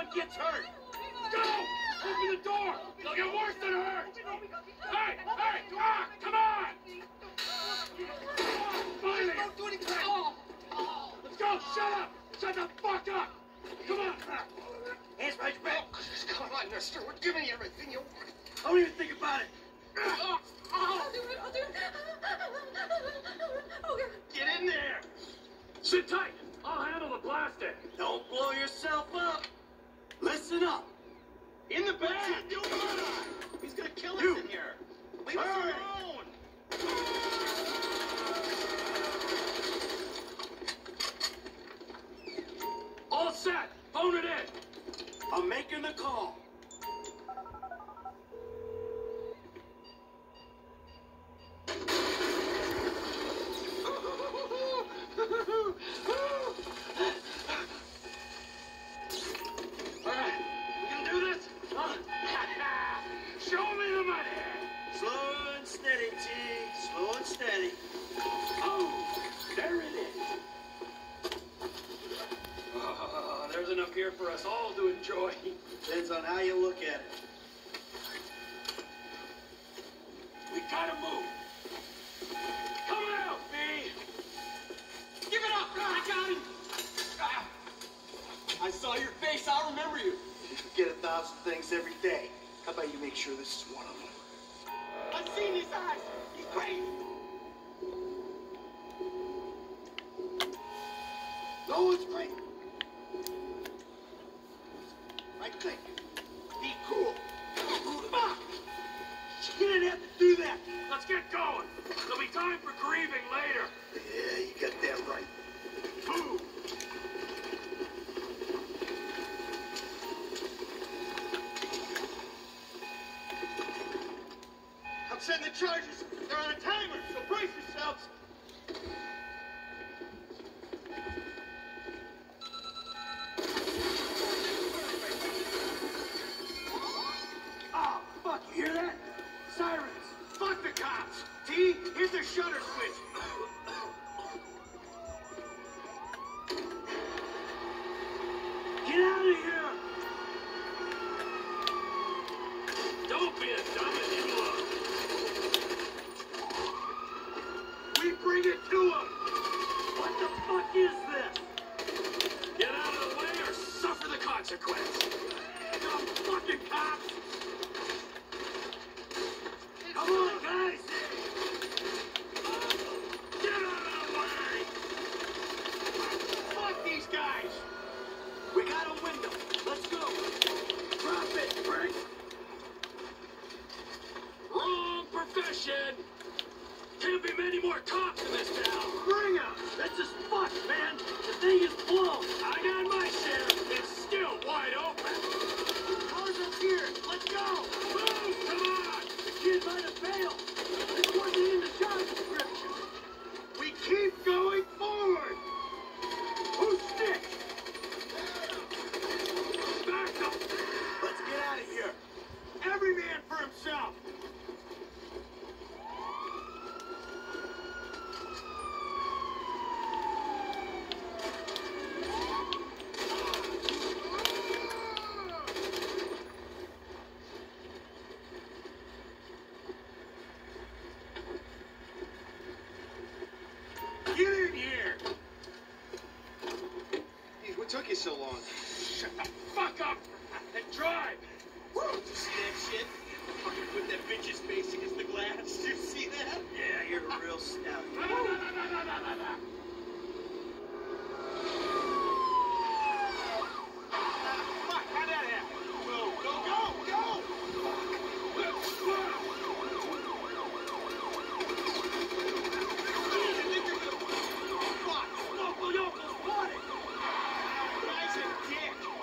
anyone gets hurt. Go! Open the door! They'll get worse than hurt! Hey! Hey! Ah! Come on! Finally! Don't do anything. Oh. Let's go! Shut up! Shut the fuck up! Come on! Hands behind your back. Come on, mister. We're giving you everything you want. Don't even think about it! Oh, I'll do it. I'll do it. Oh, God. get in there. Sit tight! I'll handle the plastic! Don't blow yourself up. Listen up. In the back. He's gonna kill us You. in here. Leave us alone. All set! Phone it in! I'm making the call. All right, we can do this? Huh? Show me the money! Enough here for us all to enjoy. Depends on how you look at it. We gotta move. Coming out, B. Give it up! I got him! Ah. I saw your face. I'll remember you. You forget a thousand things every day. How about you make sure this is one of them? I've seen his eyes. He's great. No one's great. I think. Be cool. Ah. Fuck! You didn't have to do that. Let's get going. There'll be time for grieving later. Yeah, you got that right. Move. I'm setting the charges. They're on a timer, so brace yourselves. Bring it to him. What the fuck is this? Get out of the way or suffer the consequence. Dumb fucking cops. Come on, guys! Get out of the way! Fuck these guys! We got a window. Let's go. Drop it, Brick. Wrong profession. Can't be many more cops in this town. Bring 'em. That's just fuck, man. The thing is blown. I got my share. It's still wide open. Cars up here. Let's go. Move. Come on. The kid might have failed. This wasn't in the job description. We keep going forward. Who's next? Back up. Let's get out of here. Every man for himself. Get in here. Hey, what took you so long? Shut the fuck up and drive. Woo! Did you see that shit? Fucking put that bitch's face against the glass. Did you see that? Yeah, you're a real snout. Fuck, how'd that happen? Go, go, go, go! Fuck, local yokels want it. Guy's a dick.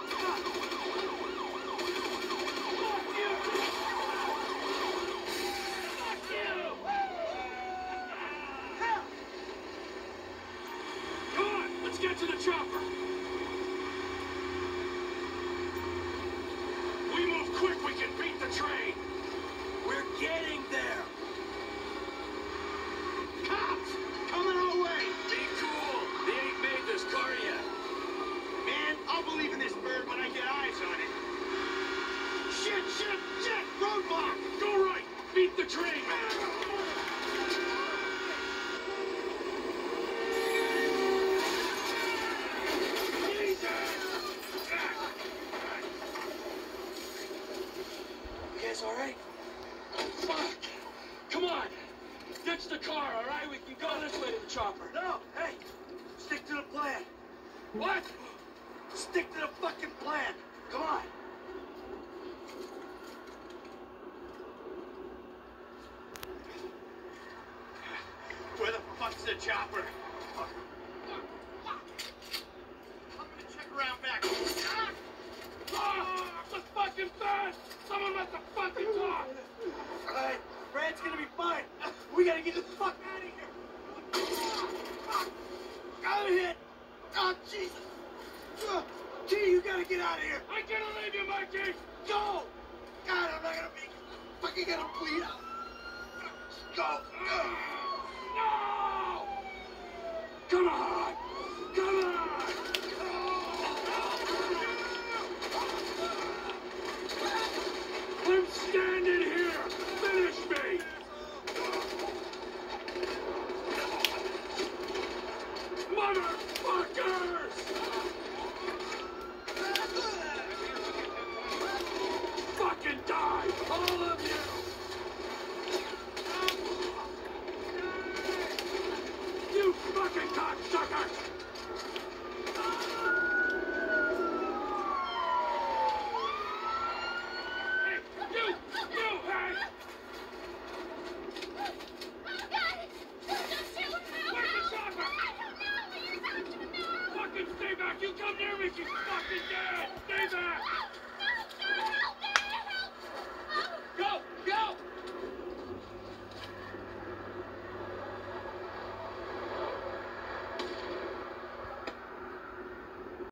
Chopper. No, hey, stick to the plan. What? Stick to the fucking plan. Come on. Where the fuck's the chopper? Fuck. I'm gonna check around back. Ah! the fucking fan! Someone must have fucking talk! Alright, Brad's gonna be fine. We gotta get the fuck out of here. Fuck! Hit! Oh, Jesus! Uh, T, you gotta get out of here! I can't leave you, Mikey! Go! God, I'm not gonna make. Fucking gonna bleed out. Go! No! Come on!